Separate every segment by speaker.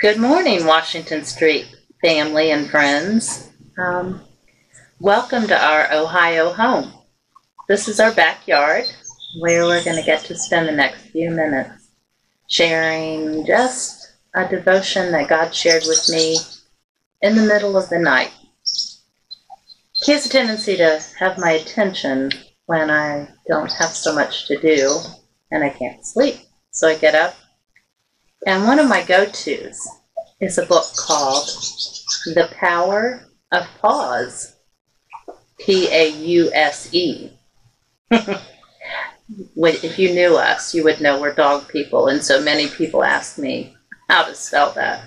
Speaker 1: Good morning, Washington Street family and friends. Um, welcome to our Ohio home. This is our backyard where we're going to get to spend the next few minutes sharing just a devotion that God shared with me in the middle of the night. He has a tendency to have my attention when I don't have so much to do and I can't sleep. So I get up and one of my go-tos is a book called The Power of Pause. P A U S E. If you knew us, you would know we're dog people, and so many people ask me how to spell that.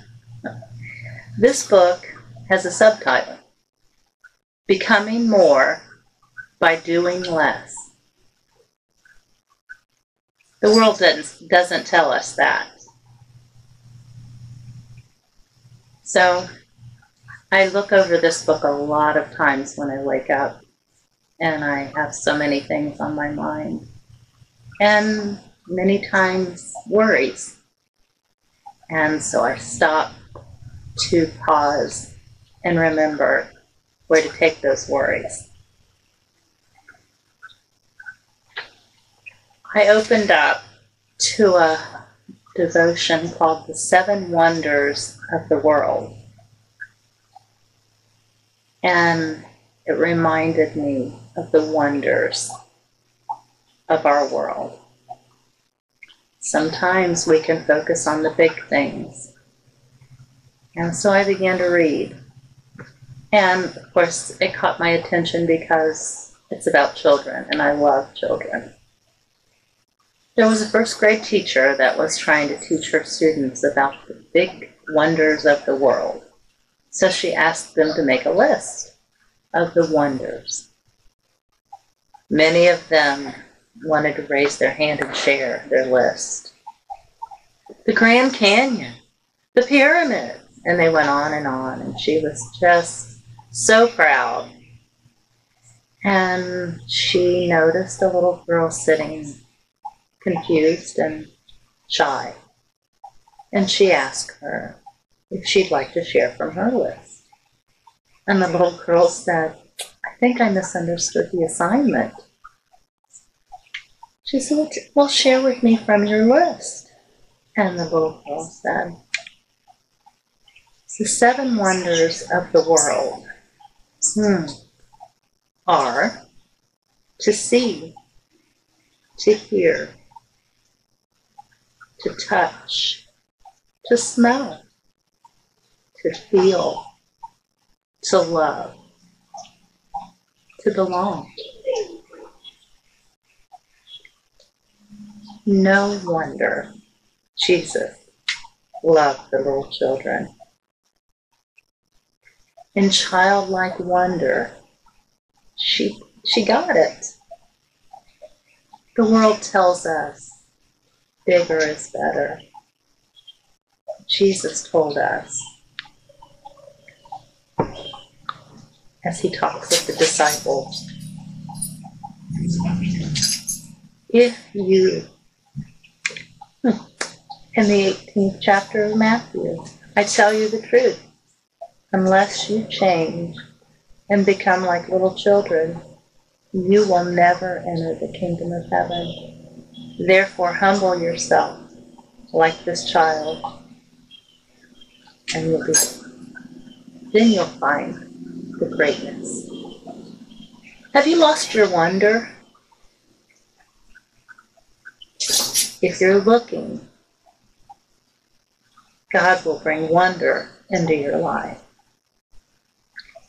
Speaker 1: This book has a subtitle Becoming More by Doing Less. The world doesn't, doesn't tell us that. So I look over this book a lot of times when I wake up, and I have so many things on my mind, and many times worries. And so I stop to pause and remember where to take those worries. I opened up to a devotion called The Seven Wonders of the World. And it reminded me of the wonders of our world. Sometimes we can focus on the big things. And so I began to read. And of course, it caught my attention because it's about children, and I love children. There was a first grade teacher that was trying to teach her students about the big wonders of the world. So she asked them to make a list of the wonders. Many of them wanted to raise their hand and share their list. The Grand Canyon, the pyramids, and they went on and on, and she was just so proud. And she noticed a little girl sitting confused and shy. And she asked her if she'd like to share from her list. And the little girl said, I think I misunderstood the assignment. She said, Well, share with me from your list. And the little girl said, The seven wonders of the world hmm, are to see, to hear, to touch, to smell, to feel, to love, to belong. No wonder Jesus loved the little children. In childlike wonder, she, she got it. The world tells us bigger is better. Jesus told us as he talks with the disciples if you, in the 18th chapter of Matthew, I tell you the truth, unless you change and become like little children, you will never enter the kingdom of heaven. Therefore, humble yourself like this child, and you'll be. Then you'll find the greatness. Have you lost your wonder? If you're looking, God will bring wonder into your life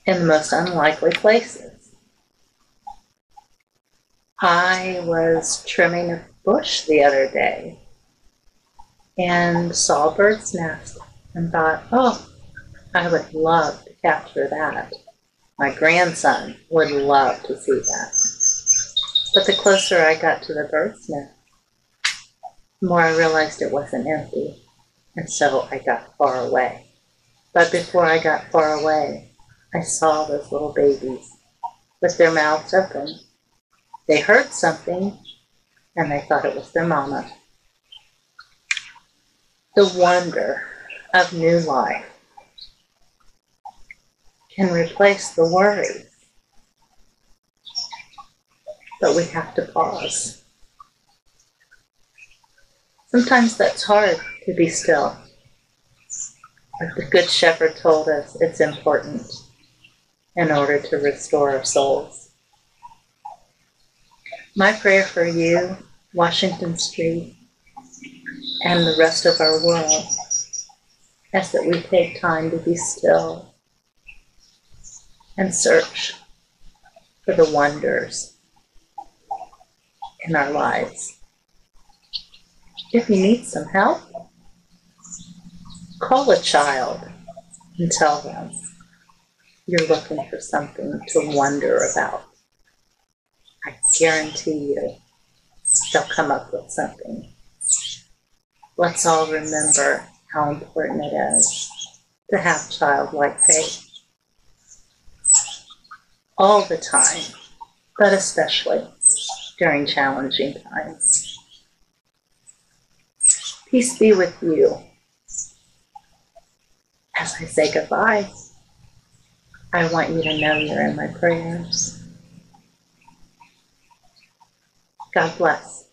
Speaker 1: in the most unlikely places. I was trimming a bush the other day and saw a bird's nest and thought, oh, I would love to capture that. My grandson would love to see that. But the closer I got to the bird's nest, the more I realized it wasn't empty. And so I got far away. But before I got far away, I saw those little babies with their mouths open. They heard something and they thought it was their mama. The wonder of new life can replace the worry. But we have to pause. Sometimes that's hard to be still. But the Good Shepherd told us it's important in order to restore our souls. My prayer for you, Washington Street, and the rest of our world is that we take time to be still and search for the wonders in our lives. If you need some help, call a child and tell them you're looking for something to wonder about. Guarantee you they'll come up with something. Let's all remember how important it is to have childlike faith all the time, but especially during challenging times. Peace be with you. As I say goodbye, I want you to know you're in my prayers. God bless.